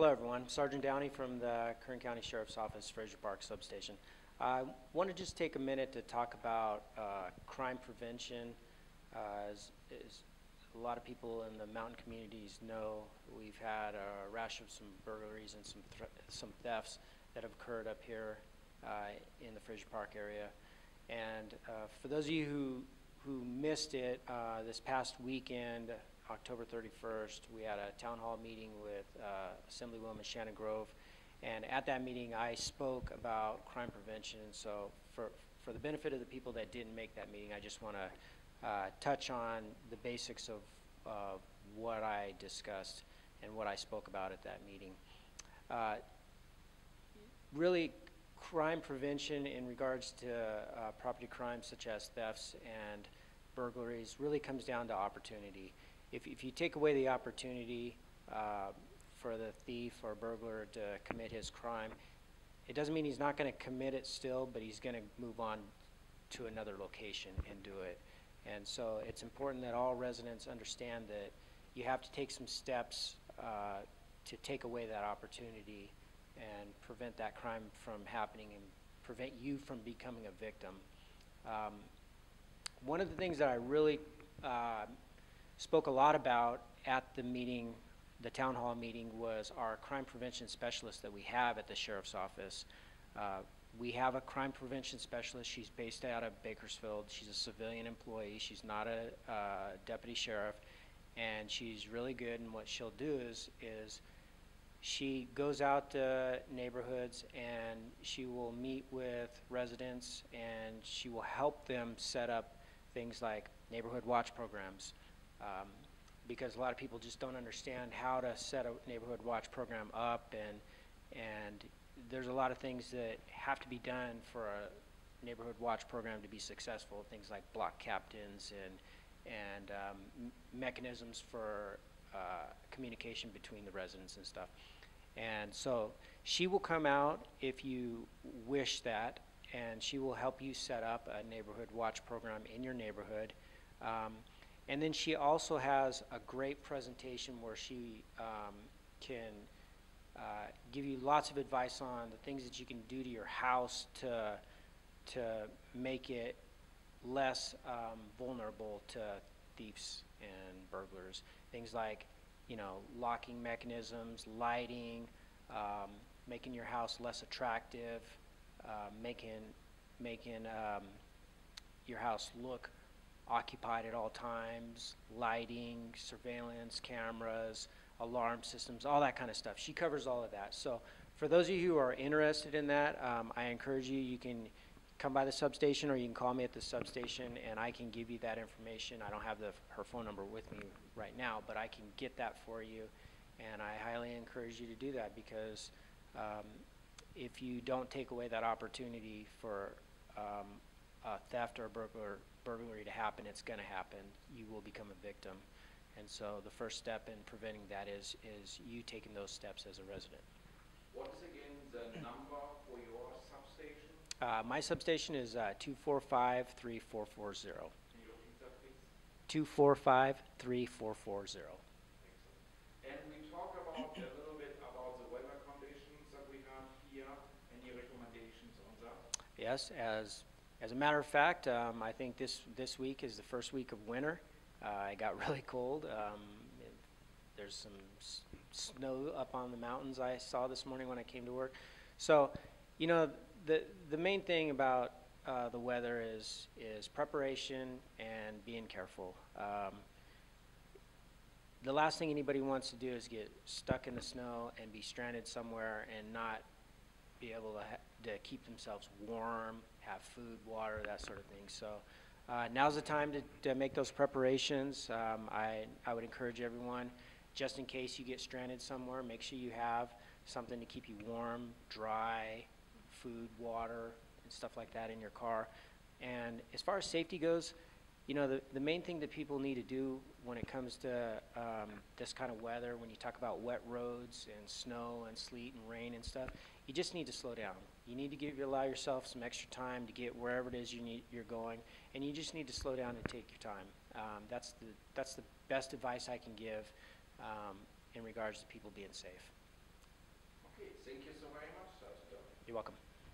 Hello, everyone. Sergeant Downey from the Kern County Sheriff's Office, Frazier Park Substation. I want to just take a minute to talk about uh, crime prevention. Uh, as, as a lot of people in the mountain communities know, we've had a rash of some burglaries and some some thefts that have occurred up here uh, in the Frazier Park area. And uh, for those of you who who missed it, uh, this past weekend, October 31st, we had a town hall meeting with uh, Assemblywoman Shannon Grove. And at that meeting, I spoke about crime prevention. So for, for the benefit of the people that didn't make that meeting, I just want to uh, touch on the basics of uh, what I discussed and what I spoke about at that meeting. Uh, really, crime prevention in regards to uh, property crimes such as thefts and burglaries really comes down to opportunity. If, if you take away the opportunity uh, for the thief or burglar to commit his crime, it doesn't mean he's not going to commit it still, but he's going to move on to another location and do it. And so it's important that all residents understand that you have to take some steps uh, to take away that opportunity and prevent that crime from happening and prevent you from becoming a victim. Um, one of the things that I really uh, spoke a lot about at the meeting, the town hall meeting, was our crime prevention specialist that we have at the sheriff's office. Uh, we have a crime prevention specialist. She's based out of Bakersfield. She's a civilian employee. She's not a uh, deputy sheriff, and she's really good. And what she'll do is is she goes out to neighborhoods and she will meet with residents and she will help them set up things like neighborhood watch programs. Um, because a lot of people just don't understand how to set a neighborhood watch program up and and there's a lot of things that have to be done for a neighborhood watch program to be successful. Things like block captains and and um, mechanisms for uh, communication between the residents and stuff. And so she will come out if you wish that, and she will help you set up a neighborhood watch program in your neighborhood. Um, and then she also has a great presentation where she um, can uh, give you lots of advice on the things that you can do to your house to to make it less um, vulnerable to thieves and burglars. Things like, you know, locking mechanisms, lighting, um, making your house less attractive, uh, making making um, your house look occupied at all times, lighting, surveillance cameras, alarm systems, all that kind of stuff. She covers all of that. So for those of you who are interested in that, um, I encourage you, you can come by the substation or you can call me at the substation and I can give you that information. I don't have the, her phone number with me right now, but I can get that for you. And I highly encourage you to do that because um, if you don't take away that opportunity for um, a theft or burglar, burglary to happen, it's going to happen. You will become a victim. And so the first step in preventing that is, is you taking those steps as a resident. What is again the number for your substation? Uh, my substation is uh, 245 3440. Can you repeat that, please? 245 3440. And we talk about a little bit about the weather conditions that we have here. Any recommendations on that? Yes, as, as a matter of fact, um, I think this, this week is the first week of winter. Uh, it got really cold. Um, there's some snow up on the mountains I saw this morning when I came to work. So, you know, the, the main thing about uh, the weather is, is preparation and being careful. Um, the last thing anybody wants to do is get stuck in the snow and be stranded somewhere and not be able to, to keep themselves warm, have food, water, that sort of thing. So uh, now's the time to, to make those preparations. Um, I, I would encourage everyone, just in case you get stranded somewhere, make sure you have something to keep you warm, dry, food, water, and stuff like that in your car. And as far as safety goes, you know, the, the main thing that people need to do when it comes to um, this kind of weather, when you talk about wet roads and snow and sleet and rain and stuff, you just need to slow down. You need to give allow yourself some extra time to get wherever it is you need, you're going, and you just need to slow down and take your time. Um, that's the that's the best advice I can give um, in regards to people being safe. Okay, thank you so very much, You're welcome.